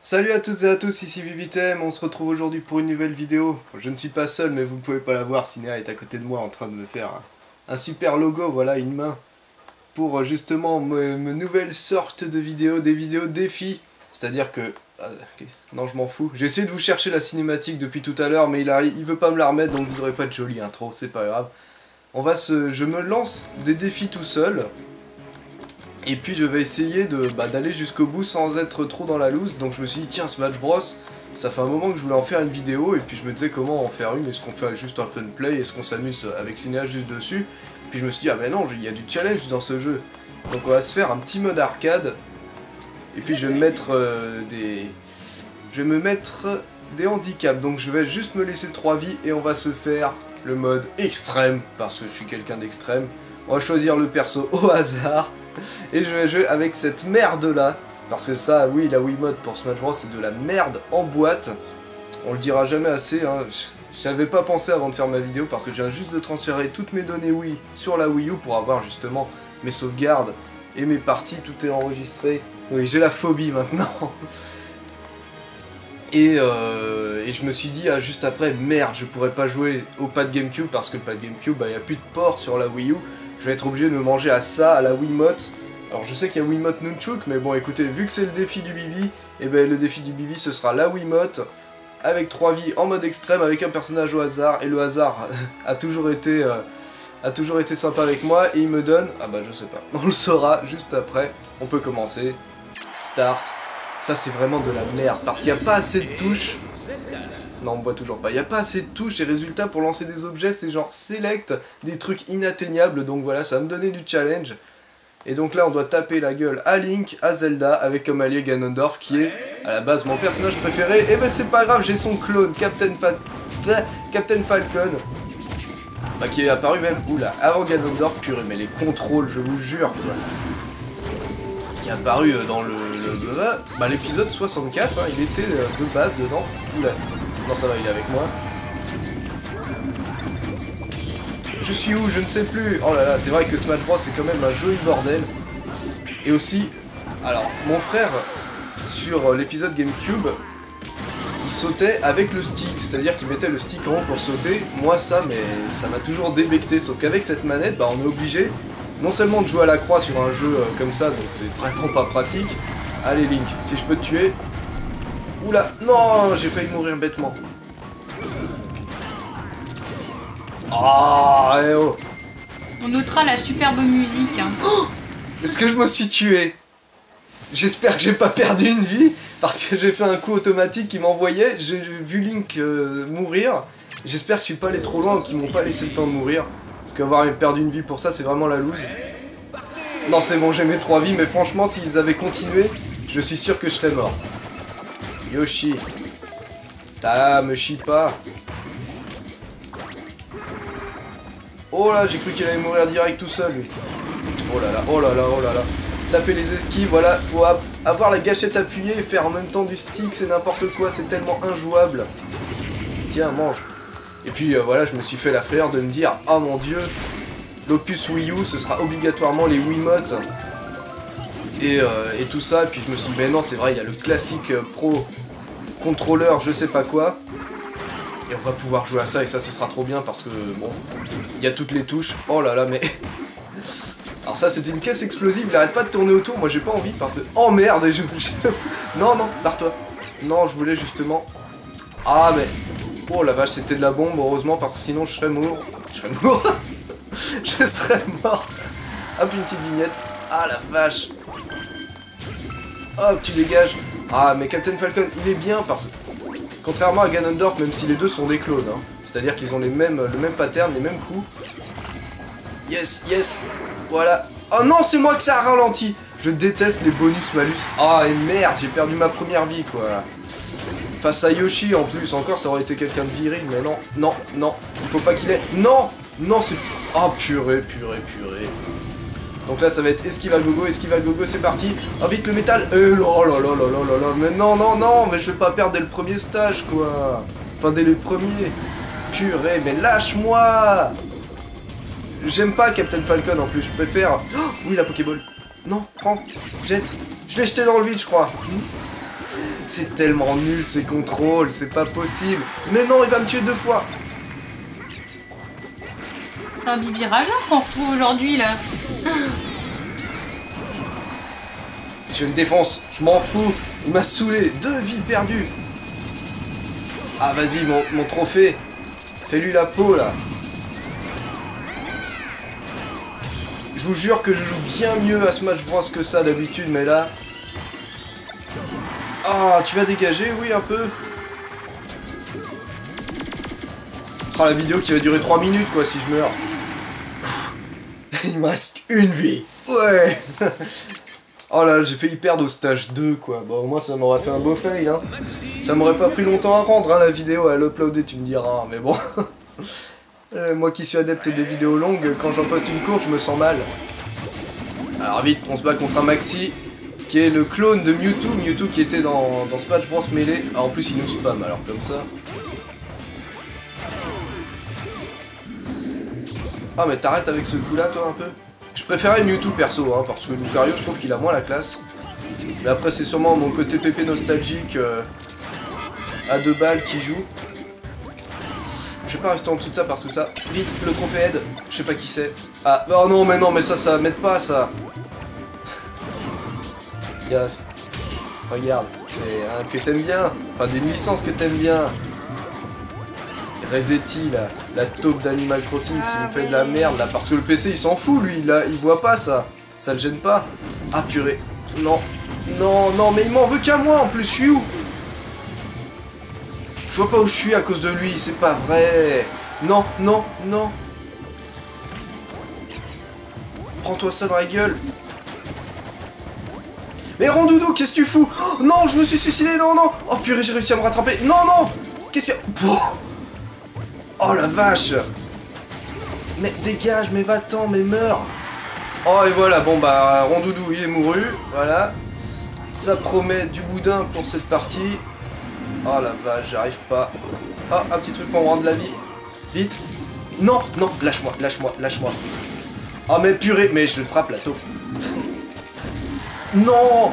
Salut à toutes et à tous, ici Vivitem, on se retrouve aujourd'hui pour une nouvelle vidéo. Je ne suis pas seul, mais vous ne pouvez pas la voir, Cinéa est à côté de moi en train de me faire un, super logo, voilà, une main. Pour justement mes, nouvelles sortes de vidéos, des vidéos défis. C'est-à-dire que... Euh, non, je m'en fous. J'ai essayé de vous chercher la cinématique depuis tout à l'heure, mais il, arrive, il veut pas me la remettre, donc vous aurez pas de jolie intro, c'est pas grave. On va se... Je me lance des défis tout seul. Et puis je vais essayer bah, d'aller jusqu'au bout sans être trop dans la loose. Donc je me suis dit, tiens, Smash Bros, ça fait un moment que je voulais en faire une vidéo. Et puis je me disais comment en faire une? Est-ce qu'on fait juste un fun play? Est-ce qu'on s'amuse avec Cinéa juste dessus? Puis je me suis dit, ah ben non, il y a du challenge dans ce jeu. Donc on va se faire un petit mode arcade. Et puis je vais me mettre euh, des... Je vais me mettre des handicaps. Donc je vais juste me laisser 3 vies et on va se faire le mode extrême. Parce que je suis quelqu'un d'extrême. On va choisir le perso au hasard. Et je vais jouer avec cette merde là. Parce que ça, oui, la Wiimote pour Smash Bros, c'est de la merde en boîte. On le dira jamais assez, hein. J'avais pas pensé avant de faire ma vidéo parce que je viens juste de transférer toutes mes données Wii sur la Wii U pour avoir justement mes sauvegardes et mes parties, tout est enregistré. Oui, j'ai la phobie maintenant. Et, euh, et, je me suis dit ah, juste après, merde, je pourrais pas jouer au pad GameCube parce que le pad GameCube, il bah, n'y a plus de port sur la Wii U je vais être obligé de me manger à ça, à la Wiimote. Alors je sais qu'il y a Wiimote Nunchuk, mais bon écoutez, vu que c'est le défi du Bibi, et eh ben le défi du Bibi ce sera la Wiimote, avec 3 vies en mode extrême, avec un personnage au hasard, et le hasard a toujours été... Euh, a toujours été sympa avec moi, et il me donne... Ah bah je sais pas, on le saura juste après, on peut commencer. Start. Ça c'est vraiment de la merde, parce qu'il n'y a pas assez de touches non, on voit toujours pas. Il n'y a pas assez de touches et résultats pour lancer des objets, c'est genre select, des trucs inatteignables, donc voilà, ça va me donner du challenge. Et donc là, on doit taper la gueule à Link, à Zelda, avec comme allié Ganondorf, qui est à la base mon personnage préféré. Et ben c'est pas grave, j'ai son clone, Captain, Captain Falcon, bah, qui est apparu même, oula, avant Ganondorf, purée, mais les contrôles, je vous jure, quoi. Qui est apparu euh, dans le... bah, l'épisode 64, hein, il était euh, de base dedans, oula. Non, ça va, il est avec moi. Je suis où Je ne sais plus. Oh là là, c'est vrai que Smash Bros c'est quand même un joli bordel. Et aussi, alors, mon frère, sur l'épisode GameCube, il sautait avec le stick, c'est-à-dire qu'il mettait le stick en haut pour sauter. Moi, ça, mais ça m'a toujours débecté. Sauf qu'avec cette manette, bah, on est obligé non seulement de jouer à la croix sur un jeu euh, comme ça, donc c'est vraiment pas pratique. Allez, Link, si je peux te tuer, Oula, non, j'ai failli mourir bêtement. Ah, eh oh. On notera la superbe musique. Hein. Oh Est-ce que je me suis tué? J'espère que j'ai pas perdu une vie, parce que j'ai fait un coup automatique qui m'envoyait, j'ai vu Link euh, mourir. J'espère que je suis pas allé trop loin ou qu'ils m'ont pas laissé le temps de mourir. Parce qu'avoir perdu une vie pour ça, c'est vraiment la loose. Non, c'est bon, j'ai mes trois vies, mais franchement, s'ils avaient continué, je suis sûr que je serais mort. Yoshi. Ta me chie pas. Oh là, j'ai cru qu'il allait mourir direct tout seul, Oh là là, oh là là, oh là là. Taper les esquives, voilà, faut avoir la gâchette appuyée et faire en même temps du stick, c'est n'importe quoi, c'est tellement injouable. Tiens, mange. Et puis euh, voilà, je me suis fait la frayeur de me dire, oh mon dieu, l'opus Wii U, ce sera obligatoirement les Wiimotes euh, et, tout ça. Et puis je me suis dit, mais non, c'est vrai, il y a le classique euh, pro contrôleur, je sais pas quoi. Et on va pouvoir jouer à ça, et ça, ce sera trop bien parce que, bon, il y a toutes les touches. Oh là là, mais. Alors, ça, c'était une caisse explosive, il arrête pas de tourner autour. Moi, j'ai pas envie parce que. Oh merde, je. non, non, barre-toi. Non, je voulais justement. Ah, mais. Oh la vache, c'était de la bombe, heureusement, parce que sinon, je serais mort. Je serais mort. je serais mort. Hop, une petite vignette. Ah la vache. Hop, tu dégages. Ah, mais Captain Falcon, il est bien parce que... Contrairement à Ganondorf, même si les deux sont des clones, hein. c'est-à-dire qu'ils ont les mêmes, le même pattern, les mêmes coups. Yes, yes, voilà. Oh non, c'est moi que ça a ralenti Je déteste les bonus-malus. Ah, et merde, j'ai perdu ma première vie, quoi. Face à Yoshi, en plus, encore, ça aurait été quelqu'un de viril, mais non, non, non, il faut pas qu'il ait... Non Non, c'est... Oh, purée, purée, purée. Donc là, ça va être esquive à gogo, esquive à gogo, c'est parti. Oh, vite le métal. Oh là là là là là. Mais non, non, non, mais je vais pas perdre dès le premier stage, quoi. Enfin, dès les premiers. Purée, mais lâche-moi J'aime pas Captain Falcon en plus, je préfère... Oh, oui, la Pokéball. Non, prends, jette. Je l'ai jeté dans le vide, je crois. C'est tellement nul ces contrôles, c'est pas possible. Mais non, il va me tuer deux fois. C'est un bibi rageur qu'on retrouve aujourd'hui là. Je le défonce, je m'en fous. Il m'a saoulé, deux vies perdues. Ah vas-y, mon, mon trophée. Fais-lui la peau là. Je vous jure que je joue bien mieux à Smash Bros que ça d'habitude, mais là... Ah, tu vas dégager, oui, un peu. Oh, la vidéo qui va durer 3 minutes, quoi, si je meurs. Il me reste une vie. Ouais Oh là, j'ai failli perdre au stage 2, quoi. Bon, au moins, ça m'aurait fait un beau fail, hein. Ça m'aurait pas pris longtemps à rendre, hein, la vidéo, à l'uploader, tu me diras. Mais bon... Euh, moi qui suis adepte des vidéos longues, quand j'en poste une course, je me sens mal. Alors vite, on se bat contre un Maxi, qui est le clone de Mewtwo, Mewtwo qui était dans, dans Smash Bros Melee. Alors en plus il nous spam, alors comme ça. Ah mais t'arrêtes avec ce coup là toi un peu? Je préférais Mewtwo perso, hein, parce que Lucario je trouve qu'il a moins la classe. Mais après c'est sûrement mon côté pépé nostalgique euh, à deux balles qui joue. Je vais pas rester en dessous de ça parce que ça... Vite, le trophée aide. Je sais pas qui c'est. Ah, oh non, mais non, mais ça, ça m'aide pas, ça. yes. Regarde, c'est un que t'aimes bien. Enfin, d'une licence que t'aimes bien. Resetti, là, la taupe d'Animal Crossing qui Ah me fait de la merde, là. Parce que le PC, il s'en fout, lui. Il, a, il voit pas ça. Ça le gêne pas. Ah, purée. Non. Non, non, mais il m'en veut qu'à moi, en plus. Je suis où? Je vois pas où je suis à cause de lui, c'est pas vrai. Non, non, non. Prends-toi ça dans la gueule. Mais Rondoudou, qu'est-ce que tu fous? Oh, Non, je me suis suicidé, non, non. Oh purée, j'ai réussi à me rattraper. Non, non. Qu'est-ce que... Oh la vache. Mais dégage, mais va-t'en, mais meurs. Oh et voilà, bon bah Rondoudou, il est mouru, voilà. Ça promet du boudin pour cette partie. Oh la vache, j'arrive pas. Oh, un petit truc pour me rendre la vie. Vite. Non, non, lâche-moi, lâche-moi, lâche-moi. Oh mais purée, mais je frappe la taupe. non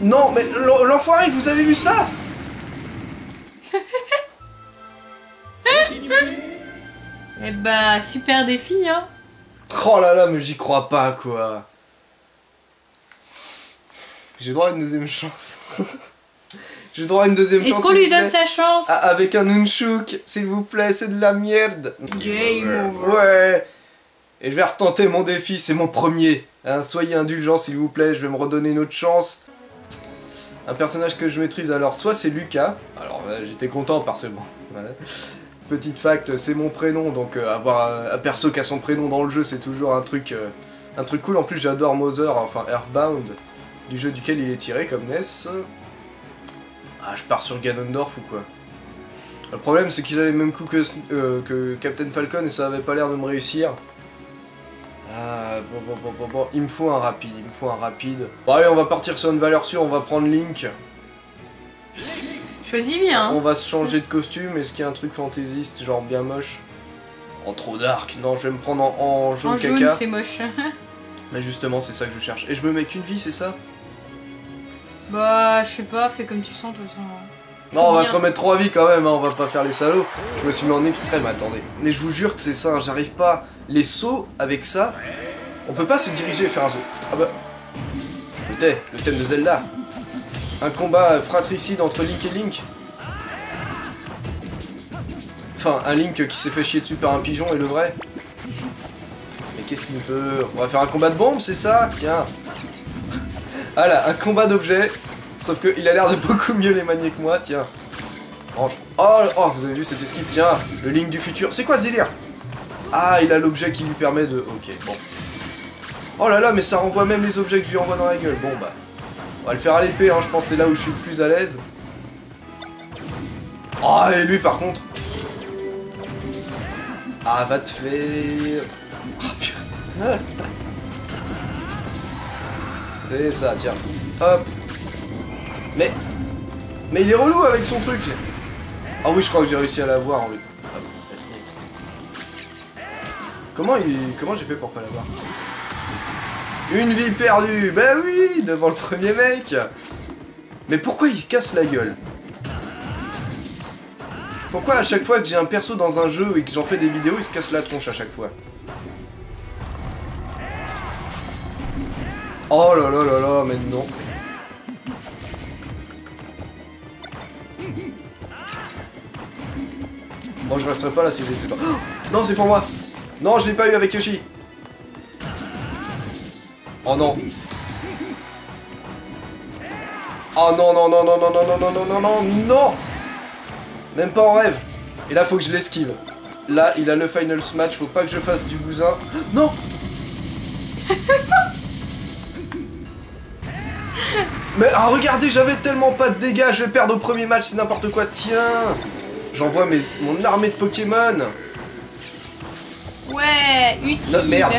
Non, mais l'enfoiré, vous avez vu ça? Eh bah, super défi, hein. Oh là là, mais j'y crois pas, quoi. J'ai droit à une deuxième chance. J'ai droit à une deuxième chance. Est-ce qu'on lui donne sa chance ah, Avec un Nunchuk, s'il vous plaît, c'est de la merde. Game over. Ouais. Et je vais retenter mon défi, c'est mon premier. Hein, soyez indulgents, s'il vous plaît, je vais me redonner une autre chance. Un personnage que je maîtrise, alors soit c'est Lucas. Alors euh, j'étais content parce que bon, voilà. Petite fact, c'est mon prénom, donc euh, avoir un, perso qui a son prénom dans le jeu, c'est toujours un truc, euh, un truc cool. En plus, j'adore Mother, enfin Earthbound, du jeu duquel il est tiré comme Ness. Ah, je pars sur Ganondorf ou quoi? Le problème, c'est qu'il a les mêmes coups que, euh, que Captain Falcon et ça avait pas l'air de me réussir. Ah, bon, bon, bon, bon, bon, il me faut un rapide, il me faut un rapide. Bon, allez, on va partir sur une valeur sûre, on va prendre Link. Choisis bien. On va se changer de costume, est-ce qu'il y a un truc fantaisiste, genre bien moche En trop dark, non, je vais me prendre en, en jaune en caca. jaune, c'est moche. Mais justement, c'est ça que je cherche. Et je me mets qu'une vie, c'est ça? Bah, je sais pas, fais comme tu sens, de toute façon. Non, on va se remettre trois vies quand même, hein, on va pas faire les salauds. Je me suis mis en extrême, attendez. Mais je vous jure que c'est ça, hein, j'arrive pas. Les sauts avec ça, on peut pas se diriger et faire un saut. Ah bah. Le thème de Zelda. Un combat fratricide entre Link et Link. Enfin, un Link qui s'est fait chier dessus par un pigeon et le vrai. Mais qu'est-ce qu'il me veut? On va faire un combat de bombe, c'est ça? Tiens. Voilà, un combat d'objets. Sauf qu'il a l'air de beaucoup mieux les manier que moi, tiens. Oh, oh, vous avez vu cette esquive? Tiens, le Link du futur. C'est quoi ce délire? Ah, il a l'objet qui lui permet de... Ok, bon. Oh là là, mais ça renvoie même les objets que je lui envoie dans la gueule. Bon, bah. On va le faire à l'épée, hein. Je pense c'est là où je suis le plus à l'aise. Oh, et lui, par contre. Ah, va te faire... Oh. C'est ça, tiens. Hop. Mais... Mais il est relou avec son truc Ah oui, je crois que j'ai réussi à l'avoir. Ah bon, la vignette. Comment il... Comment j'ai fait pour pas l'avoir? Une vie perdue. Ben oui Devant le premier mec. Mais pourquoi il casse la gueule? Pourquoi à chaque fois que j'ai un perso dans un jeu et que j'en fais des vidéos, il se casse la tronche à chaque fois? Oh là là là là, mais non. Bon, je resterai pas là si je les pas. Oh! Non, c'est pour moi. Non, je l'ai pas eu avec Yoshi Oh non Oh non, non, non, non, non, non, non, non, non, non, non, non Même pas en rêve Et là, faut que je l'esquive. Là, il a le final smash, faut pas que je fasse du bousin. Non Mais ah, regardez, j'avais tellement pas de dégâts, je vais perdre au premier match, c'est n'importe quoi. Tiens J'envoie mon armée de Pokémon Ouais, utile. Non, merde.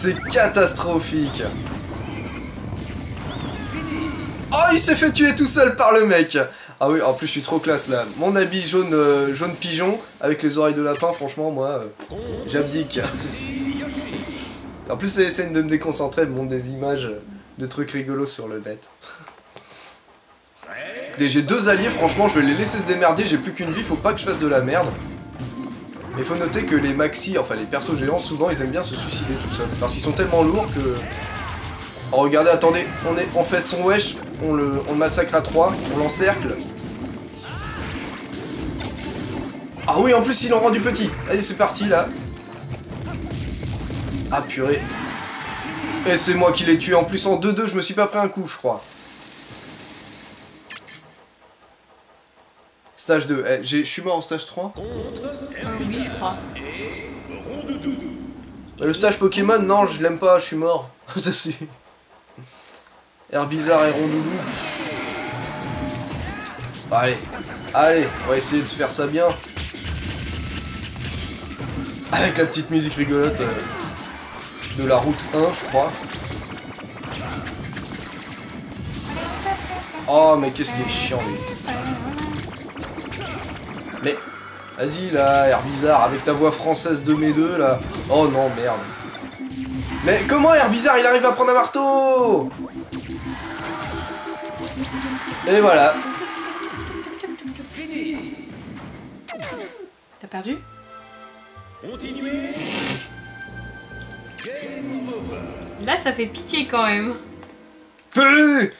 C'est catastrophique. Oh, il s'est fait tuer tout seul par le mec. Ah oui, en plus je suis trop classe là. Mon habit jaune, euh, jaune pigeon avec les oreilles de lapin, franchement, moi, euh, j'abdique. En plus, ça essaie de me déconcentrer, de monter des images de trucs rigolos sur le net. J'ai deux alliés, franchement, je vais les laisser se démerder, j'ai plus qu'une vie, faut pas que je fasse de la merde. Mais faut noter que les maxi, enfin les persos géants, souvent ils aiment bien se suicider tout seuls. Parce qu'ils sont tellement lourds que... Oh regardez, attendez, on, fait son wesh, on le, massacre à 3, on l'encercle. Ah oui, en plus ils l'ont rendu petit. Allez, c'est parti là. Ah purée. Et c'est moi qui l'ai tué. En plus en 2-2, je me suis pas pris un coup, je crois. Stage 2. Eh, je suis mort en stage 3 Ah oui, je crois. Le stage Pokémon, non, je l'aime pas, je suis mort. Dessus. Air bizarre et rondoulou. Allez, allez, on va essayer de faire ça bien. Avec la petite musique rigolote euh, de la route 1, je crois. Oh, mais qu'est-ce qui est chiant, lui. Vas-y, là, air bizarre, avec ta voix française de mes deux, là. Oh non, merde. Mais comment Air Bizarre il arrive à prendre un marteau? Et voilà. T'as perdu? Là, ça fait pitié quand même. Fais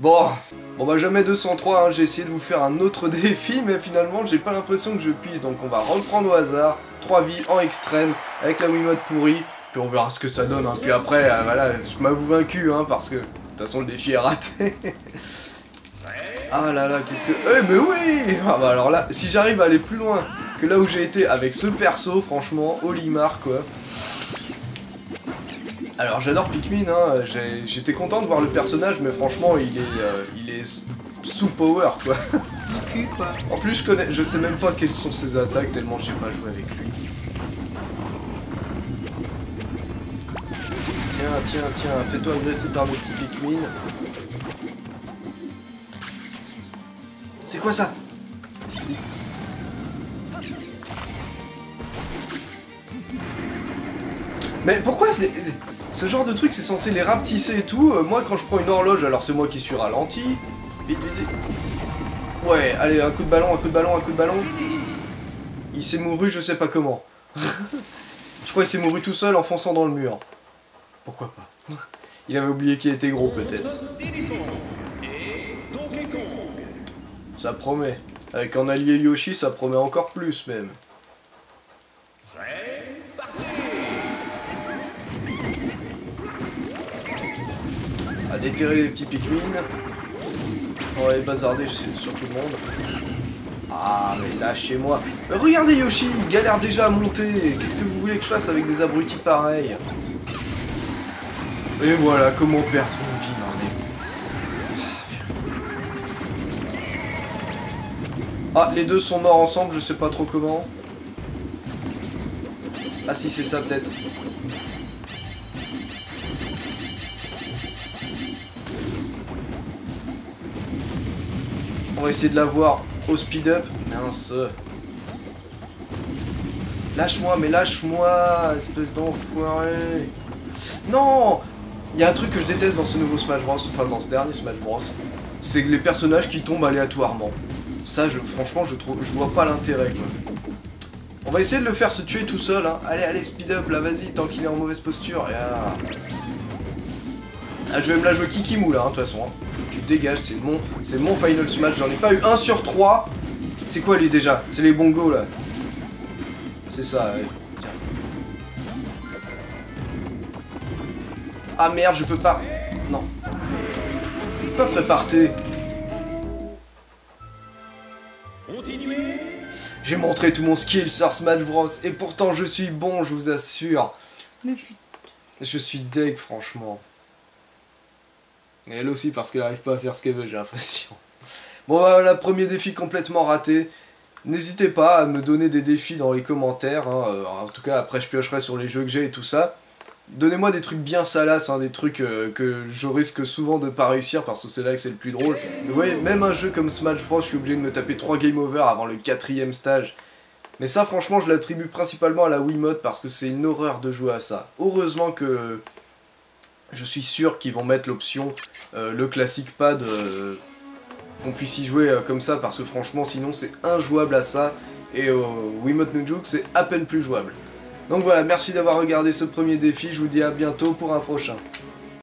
Bon, bon bah jamais 203, hein. j'ai essayé de vous faire un autre défi, mais finalement j'ai pas l'impression que je puisse, donc on va reprendre au hasard, 3 vies en extrême, avec la Wiimote pourrie, puis on verra ce que ça donne, hein. puis après, euh, voilà, je m'avoue vaincu, hein, parce que, de toute façon le défi est raté. ah là là, qu'est-ce que... Eh mais oui Ah bah alors là, si j'arrive à aller plus loin que là où j'ai été avec ce perso, franchement, Olimar quoi. Alors j'adore Pikmin, hein. j'étais content de voir le personnage, mais franchement il est, euh, il est sous power quoi. Il pue quoi. En plus je connais, je sais même pas quelles sont ses attaques tellement j'ai pas joué avec lui. Tiens, tiens, tiens, fais-toi agresser par le petit Pikmin. C'est quoi ça? Mais pourquoi c'est- ce genre de truc c'est censé les rapetisser et tout euh, Moi quand je prends une horloge, alors c'est moi qui suis ralenti. Ouais, allez, un coup de ballon, un coup de ballon, un coup de ballon. Il s'est mouru, je sais pas comment. je crois qu'il s'est mouru tout seul en fonçant dans le mur. Pourquoi pas? Il avait oublié qu'il était gros peut-être. Ça promet. Avec un allié Yoshi, ça promet encore plus même. Déterrer les petits Pikmin. On va les bazarder sur tout le monde. Ah, mais lâchez-moi. Regardez Yoshi, il galère déjà à monter. Qu'est-ce que vous voulez que je fasse avec des abrutis pareils Et voilà, comment perdre une vie, non mais... Ah, les deux sont morts ensemble, je sais pas trop comment. Ah si, c'est ça peut-être. On va essayer de la voir au speed-up. Mince. Lâche-moi, mais lâche-moi, espèce d'enfoiré. Non Il y a un truc que je déteste dans ce nouveau Smash Bros, enfin dans ce dernier Smash Bros, c'est les personnages qui tombent aléatoirement. Ça, franchement, je trouve, je vois pas l'intérêt. On va essayer de le faire se tuer tout seul, hein. Allez, allez, speed up, là, vas-y, tant qu'il est en mauvaise posture. Et ah. Ah, je vais me la jouer Kikimou, là, hein, de toute façon. hein. Tu te dégages, c'est mon, c'est mon final smash. J'en ai pas eu un sur 3. C'est quoi, lui, déjà? C'est les bongos, là. C'est ça, ouais. Tiens. Ah, merde, je peux pas... Non. Pourquoi prépare-t J'ai montré tout mon skill sur Smash Bros. Et pourtant, je suis bon, je vous assure. Mais. Je suis deg, franchement. Et elle aussi, parce qu'elle arrive pas à faire ce qu'elle veut, j'ai l'impression. Bon, bah, voilà, premier défi complètement raté. N'hésitez pas à me donner des défis dans les commentaires. hein. Euh, En tout cas, après, je piocherai sur les jeux que j'ai et tout ça. Donnez-moi des trucs bien salaces, hein, des trucs euh, que je risque souvent de pas réussir parce que c'est là que c'est le plus drôle. Vous voyez, même un jeu comme Smash Bros, je suis obligé de me taper 3 game over avant le quatrième stage. Mais ça, franchement, je l'attribue principalement à la Wiimote parce que c'est une horreur de jouer à ça. Heureusement que je suis sûr qu'ils vont mettre l'option, le classique pad, euh, qu'on puisse y jouer euh, comme ça parce que franchement, sinon c'est injouable à ça. Et au Wiimote Nunjuk, c'est à peine plus jouable. Donc voilà, merci d'avoir regardé ce premier défi, je vous dis à bientôt pour un prochain.